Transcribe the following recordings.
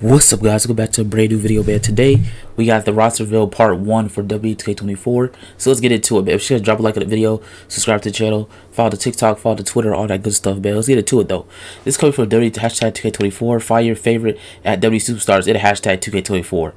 What's up guys, welcome back to a brand new video man. Today we got the roster reveal part 1 for W2K24. So let's get into it man. If you guys drop a like on the video, subscribe to the channel, follow the TikTok, follow the Twitter, all that good stuff man. Let's get into it though. This coming from W hashtag 2K24. fire your favorite at W Superstars in hashtag 2K24.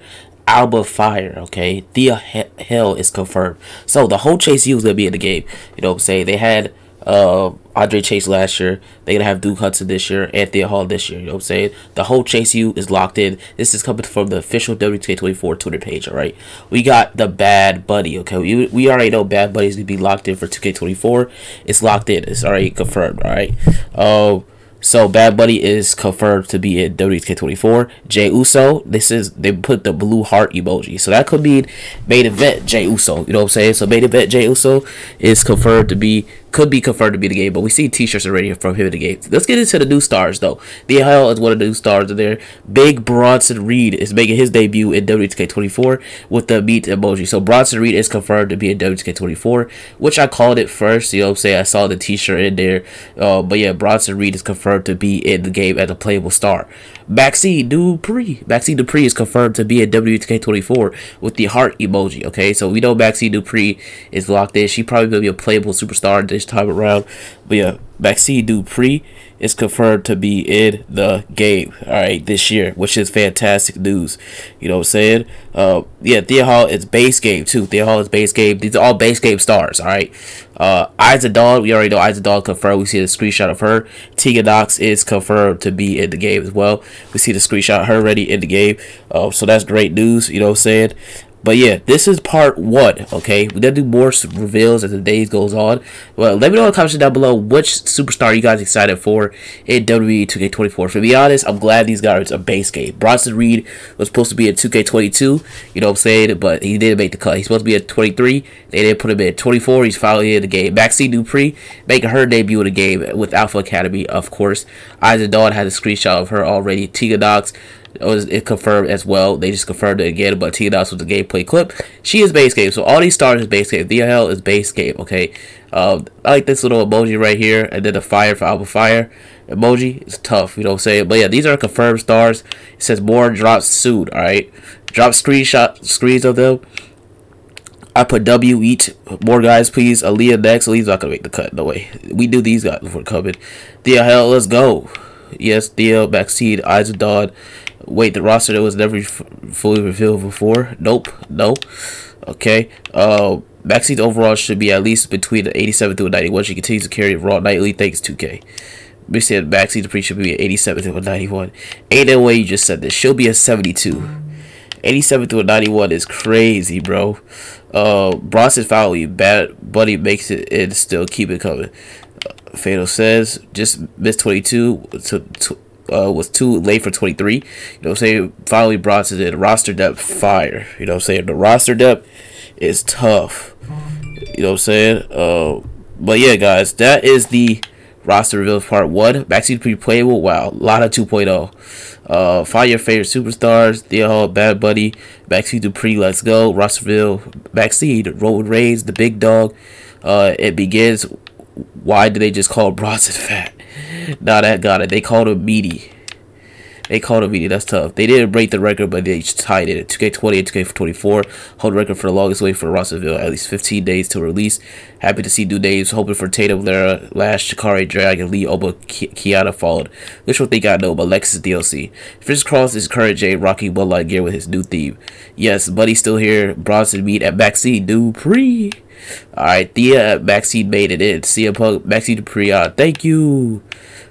Alpha Fire, okay? Thea Hail is confirmed. So the whole Chase U is gonna be in the game. You know what I'm saying? They had uh, Andre Chase last year. They're gonna have Duke Hudson this year, Anthony Hall this year. You know what I'm saying? The whole Chase U is locked in. This is coming from the official WK24 Twitter page. All right, we got the Bad Buddy. Okay, we, we already know Bad Buddy is gonna be locked in for 2K24. It's locked in. It's already confirmed. All right. Uh, so Bad Buddy is confirmed to be in WK24. Jey Uso, this is they put the blue heart emoji. So that could mean main event Jey Uso. You know what I'm saying? So main event Jey Uso is confirmed to be could be confirmed to be the game, but we see t-shirts already from him in the game. Let's get into the new stars though. The hell is one of the new stars in there. Big Bronson Reed is making his debut in WK24 with the meat emoji. So Bronson Reed is confirmed to be in WK24, which I called it first. You know I'm saying? I saw the t-shirt in there. Uh, but yeah, Bronson Reed is confirmed to be in the game as a playable star. Maxxine Dupri. Maxxine Dupri is confirmed to be in WK24 with the heart emoji. Okay, so we know Maxxine Dupri is locked in. She probably gonna be a playable superstar this time around. But yeah, Maxxine Dupri is confirmed to be in the game, all right, this year, which is fantastic news. You know what I'm saying? Uh, yeah, Thea Hail is base game too. Thea Hail is base game. These are all base game stars, all right. Uh, Isla Dawn, we already know Isla Dawn confirmed. We see the screenshot of her. Tegan Nox is confirmed to be in the game as well. We see the screenshot her already in the game. Uh, so that's great news. You know what I'm saying? But yeah, this is part one, okay? We're gonna do more reveals as the days goes on. Well, let me know in the comments down below which superstar you guys excited for in WWE 2K24. To be honest, I'm glad these guys are base game. Bronson Reed was supposed to be in 2K22, you know what I'm saying? But he didn't make the cut. He's supposed to be at 23. They didn't put him in 24. He's finally in the game. Maxxine Dupri making her debut in the game with Alpha Academy, of course. Isla Dawn had a screenshot of her already. Tegan Nox it was it confirmed as well. They just confirmed it again, but T Dots with the gameplay clip. She is base game, so all these stars is base game. DL is base game. Okay, um, I like this little emoji right here, and then the fire for Alpha Fire emoji. It's tough, you know what I'm saying? But yeah, these are confirmed stars. It says more drops soon. All right, drop screenshot screens of them. I put W each. More guys, please. Aaliyah next. Aaliyah's not gonna make the cut. No way. We do these guys before coming. DL, let's go. Yes, DL, Maxxine, Isa Dawn, Wait, the roster that was never fully revealed before? Nope. No. Okay. Uh, Maxxine's overall should be at least between the 87 to 91. She continues to carry Raw nightly. Thanks 2K. We said Maxxine Dupri should be 87 to 91. Ain't no way you just said this. She'll be a 72. 87 to a 91 is crazy, bro. Uh, Bronson Fowley, bad buddy makes it and still keep it coming. Uh, Fatal says just missed 22 to, to uh, was too late for 23. You know what I'm saying? Finally brought to the roster depth fire. You know what I'm saying? The roster depth is tough. You know what I'm saying? Uh, but yeah, guys, that is the roster reveal part one. Maxxine pretty playable. Wow, a lot of 2.0. Uh, find your favorite superstars. The Hall, Bad Buddy, Maxxine Dupri, Let's Go, Rosterville, Maxxine, Roman Reigns, the Big Dog. Uh, it begins. Why did they just call Bronson fat? Nah, that got it. They called him meaty. They called him meaty. That's tough. They didn't break the record, but they tied it. 2K20 and 2K24 hold record for the longest wait for Rossville. At least 15 days to release. Happy to see new names. Hoping for Tatum, Lara, Lash, Shakari, Dragon, Lee, Oba, Kiana followed. Which one they got no, but Lexus DLC. Fist Cross is current J rocking Bloodline gear with his new theme. Yes, Buddy's still here. Bronson meet at Maxxine Dupri. Alright, Thea Maxxine made it in. CM Punk, Maxxine Dupri. Uh, thank you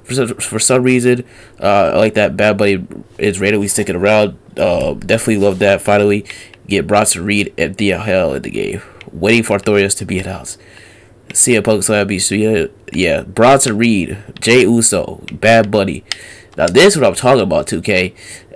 for some, for some reason, uh, I like that Bad Buddy is randomly sticking around. Uh, definitely love that. Finally, get Bronson Reed and Thea Hail in the game. Waiting for Artorias to be announced. CM Punk Slam Beach. So yeah, yeah, Bronson Reed, Jey Uso, Bad Buddy. Now this is what I'm talking about, 2K.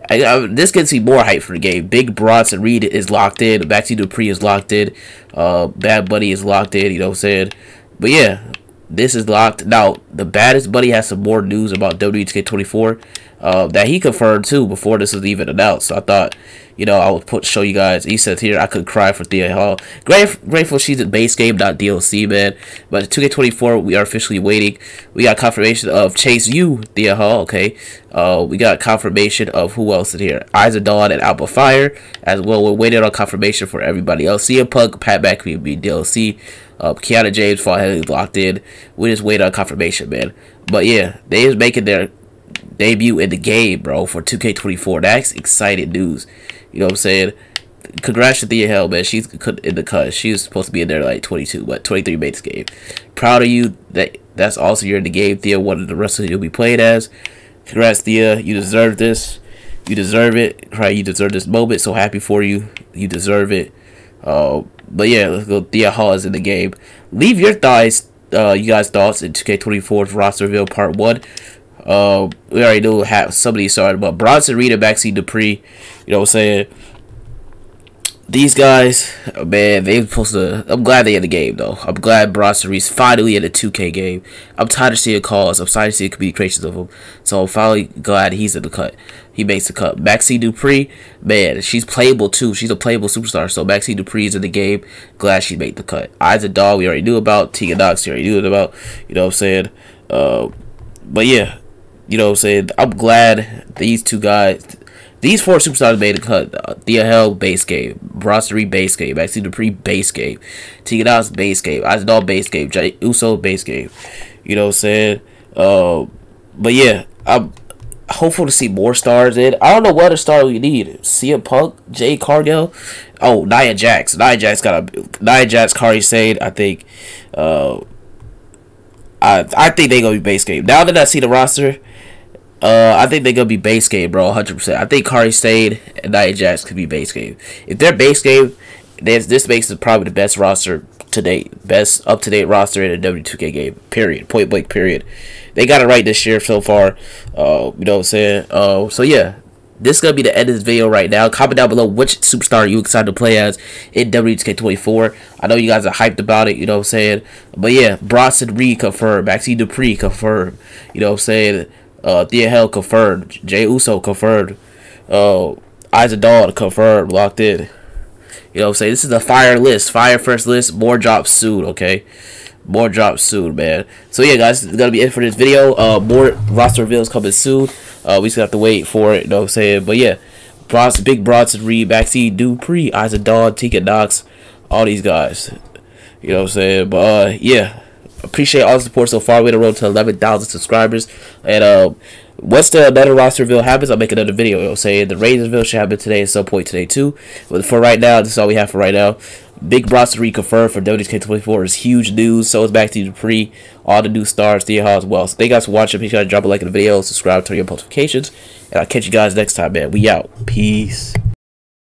I, I, this gets me more hype for the game. Big Bronson Reed is locked in. Maxxine Dupri is locked in. Uh, Bad Buddy is locked in. You know what I'm saying? But yeah, this is locked. Now, the baddest buddy has some more news about WTK24. Uh, that he confirmed too before this was even announced. So I thought, you know, I would put show you guys. He says here I could cry for Thea Hail. Grate, grateful she's in base game, not DLC, man. But 2K24, we are officially waiting. We got confirmation of Chase U, Thea Hail. Okay, uh, we got confirmation of who else in here? Eyes of Dawn and Alpha Fire as well. We're waiting on confirmation for everybody else. CM Punk, Pat McAfee be DLC. Uh, Kiana James, Fallon Henley locked in. We just wait on confirmation, man. But yeah, they is making their debut in the game, bro, for 2K24. That's exciting news. You know what I'm saying? Congrats to Thea Hail, man. She's in the cut. She was supposed to be in there like 22, but 23 made this game. Proud of you. That That's also you're in the game, Thea. One of the wrestlers you'll be played as. Congrats, Thea. You deserve this. You deserve it. Right? You deserve this moment. So happy for you. You deserve it. Uh, but yeah, let's go. Thea Hail is in the game. Leave your thoughts, uh, you guys' thoughts in 2K24's roster reveal part one. Uh, we already know how some of these started, but Bronson Reed and Maxxine Dupri, you know what I'm saying? These guys, man, they supposed to. I'm glad they in the game though. I'm glad Bronson Reed's finally in the 2K game. I'm tired of seeing calls. I'm tired of seeing communications of him. So I'm finally glad he's in the cut. He makes the cut. Maxxine Dupri, man, she's playable too. She's a playable superstar. So Maxxine Dupri's in the game. Glad she made the cut. Eyes a dog. We already knew about. Tegan Nox. We already knew about. You know what I'm saying? Uh, but yeah, you know what I'm saying? I'm glad these two guys, these four superstars made a cut. Uh, Thea Hail, base game. Bronson Reed, base game. Maxxine Dupri, base game. Tegan Nox, base game. Isdall, base game. Jey Uso, base game. You know what I'm saying? Uh, but yeah, I'm hopeful to see more stars in. I don't know what a star we need. CM Punk, Jade Cargill. Oh, Nia Jax. Nia Jax got a Nia Jax, Kairi Sane. I think. Uh, I I think they gonna be base game. Now that I see the roster, uh, I think they're gonna be base game, bro. Hundred percent. I think Kairi Sane and Nia Jax could be base game. If they're base game, this this makes it probably the best roster to date, best up to date roster in a W2K game. Period. Point blank. Period. They got it right this year so far. Uh, you know what I'm saying? Uh, so yeah, this is gonna be the end of this video right now. Comment down below which superstar are you excited to play as in WK24. I know you guys are hyped about it, you know what I'm saying? But yeah, Bronson Reed confirmed, Maxxine Dupri confirmed, you know what I'm saying? Uh Thea Hail confirmed, Jey Uso confirmed, uh Isla Dawn confirmed, locked in. You know what I'm saying? This is a fire list, fire first list, more drops soon, okay? more drops soon, man. So yeah, guys, it's gonna be it for this video. Uh, more roster reveals coming soon. Uh, we just have to wait for it. You know what I'm saying? But yeah, Bronson, Big Bronson Reed, Maxxine Dupri, Isla Dawn, Tegan Nox, all these guys. You know what I'm saying? But uh, yeah, appreciate all the support so far. We're the road to 11,000 subscribers. And uh, once the another roster reveal happens, I'll make another video. I'm saying? The Raiders reveal should happen today at some point today too. But for right now, this is all we have for right now. Big Bronson reconfirmed for WK24 is huge news. So is Maxxine Dupri. All the new stars, Thea as well. So thank you guys for watching. Make sure to drop a like in the video, subscribe, turn your notifications. And I'll catch you guys next time, man. We out. Peace.